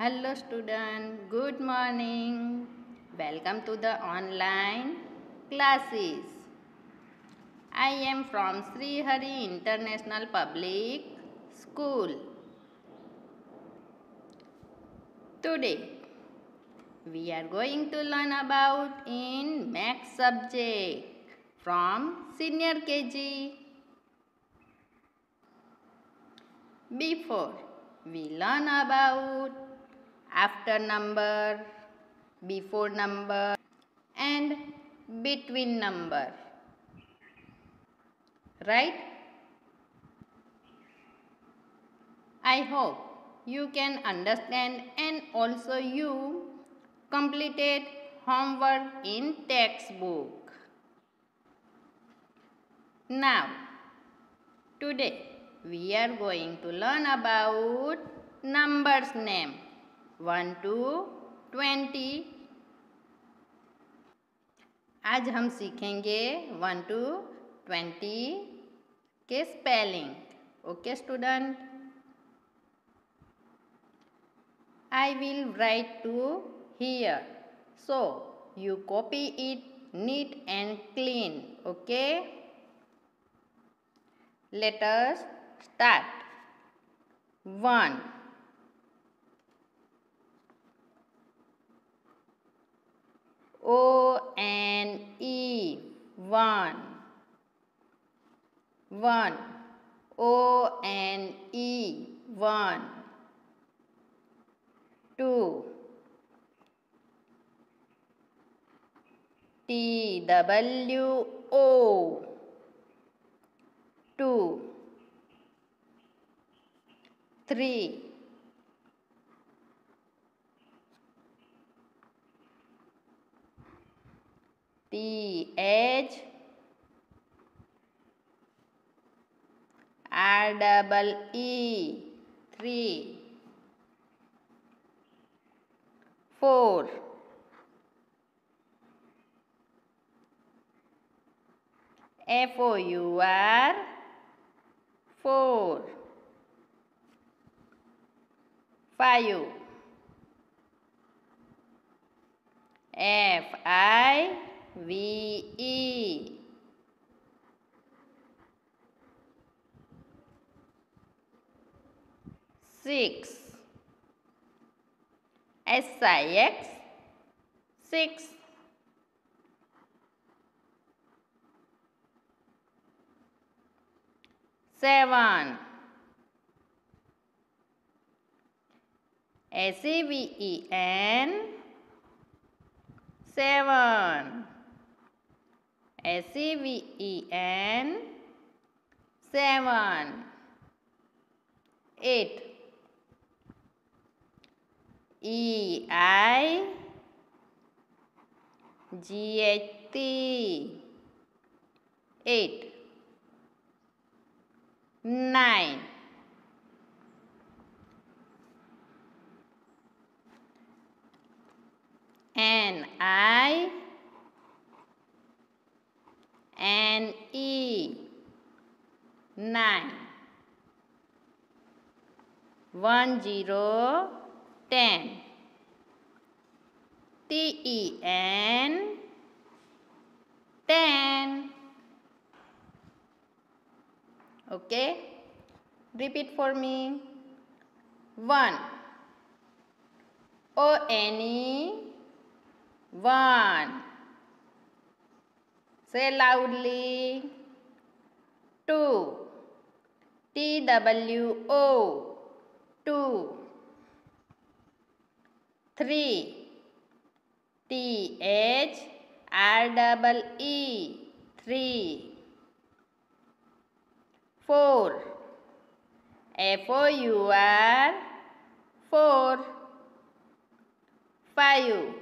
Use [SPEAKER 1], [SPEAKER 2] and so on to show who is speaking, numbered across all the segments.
[SPEAKER 1] Hello student, good morning. Welcome to the online classes. I am from Shri Hari International Public School. Today we are going to learn about in math subject from senior KG. Before we learn about after number, before number and between number. Right? I hope you can understand and also you completed homework in textbook. Now, today we are going to learn about numbers name one two twenty. आज हम सीखेंगे one two twenty के spelling okay student I will write to here so you copy it neat and clean okay letters start one O N E one. One. O N E one. Two. T W O. Two. Three T H R double E three. Four. F O U R. Four. Five. F I V E. Six. S I X. Six. Seven. S E V E N. Seven S E V E N seven eight. E I G H T eight. Nine. N I N E nine. One zero ten. T E N ten. Okay. Repeat for me. One. O N E one say loudly two T W O two three T H R double E three four F O U R four five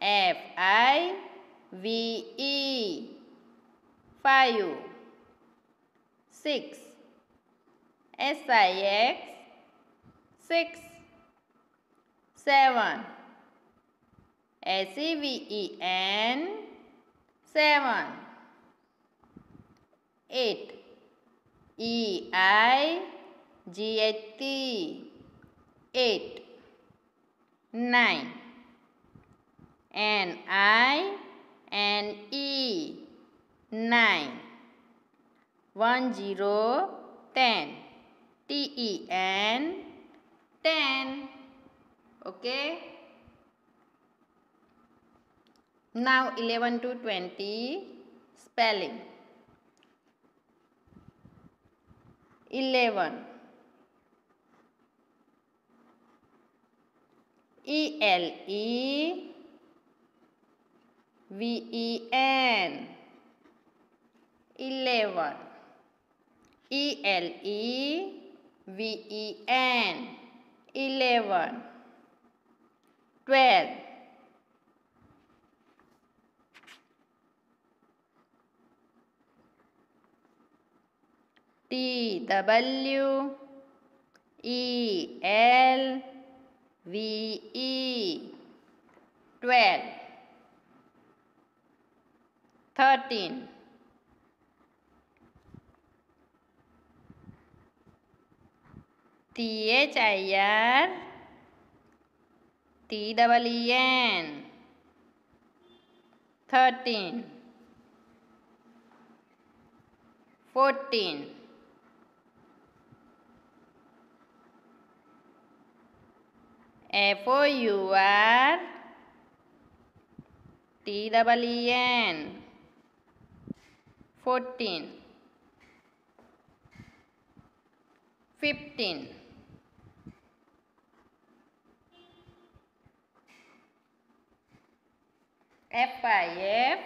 [SPEAKER 1] F I V E five six. S I X six. Seven. S E V E N seven eight E I G H T eight nine. N I N E nine. One zero ten. T E N ten. Okay. Now 11 to 20 spelling. 11 E L E V E N. Eleven. E L E V E N. Eleven. Twelve. T W E L V E. Twelve thirteen T H I R T W E N thirteen fourteen F O U R T W E N fourteen. Fifteen. F I F.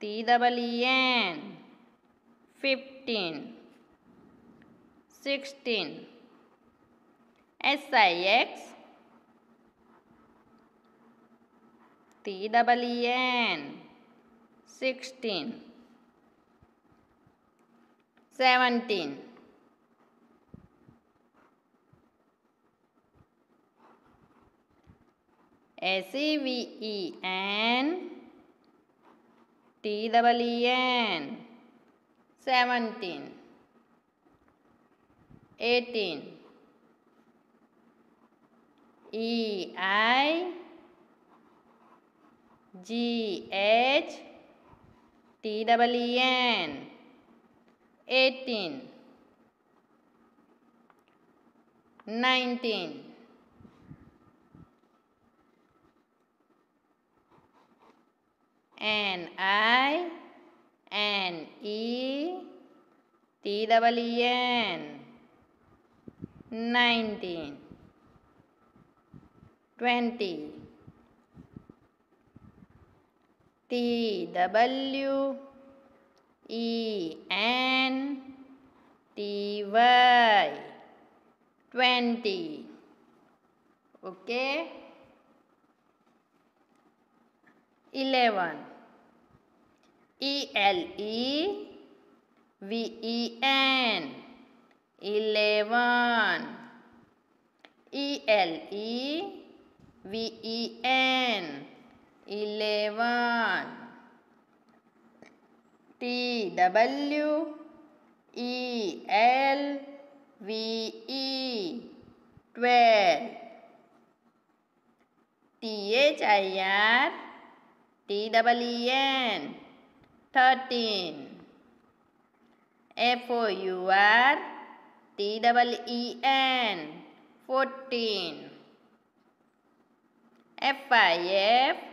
[SPEAKER 1] T W E N. Fifteen. Sixteen. S I X T W E N. sixteen. seventeen. S E V E N. T W E N. seventeen. eighteen. E I G H T W E N eighteen nineteen. N I N E T W E N nineteen. Twenty T W E N T. Y twenty okay? Eleven. E L E V E N. Eleven. E L E V E N eleven. T W E L V E twelve. T H I R T W E N thirteen. F O U R T W E N fourteen. F I F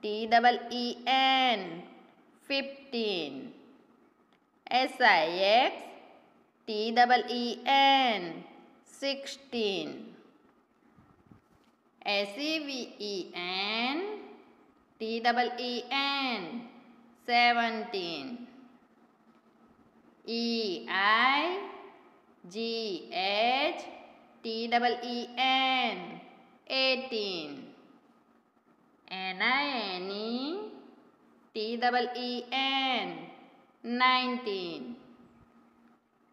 [SPEAKER 1] T W E N fifteen. S I X T W E N sixteen. S E V E N T W E N seventeen. E I G H T W E N eighteen N I N E T W E N nineteen.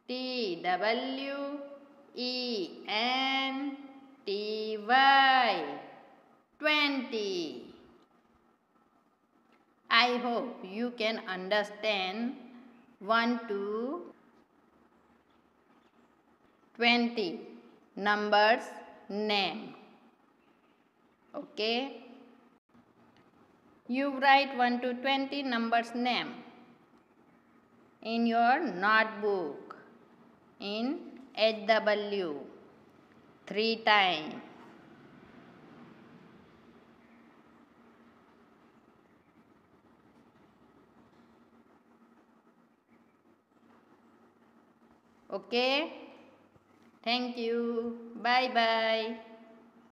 [SPEAKER 1] T W E N T Y twenty. I hope you can understand 1 to 20 numbers name. Okay you write 1 to 20 numbers name in your notebook. In HW three times okay? Thank you. Bye bye